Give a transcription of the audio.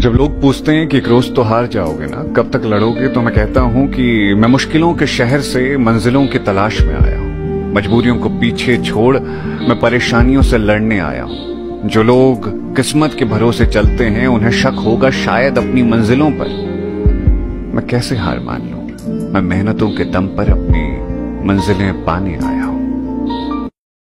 जब लोग पूछते हैं कि एक रोज तो हार जाओगे ना, कब तक लड़ोगे तो मैं कहता हूँ कि मैं मुश्किलों के शहर से मंजिलों की तलाश में आया हूँ। मजबूरियों को पीछे छोड़ मैं परेशानियों से लड़ने आया हूँ। जो लोग किस्मत के भरोसे चलते हैं, उन्हें शक होगा शायद अपनी मंजिलों पर। मैं कैसे हार मान लू? मैं मेहनतों के दम पर अपनी मंजिलें पाने आया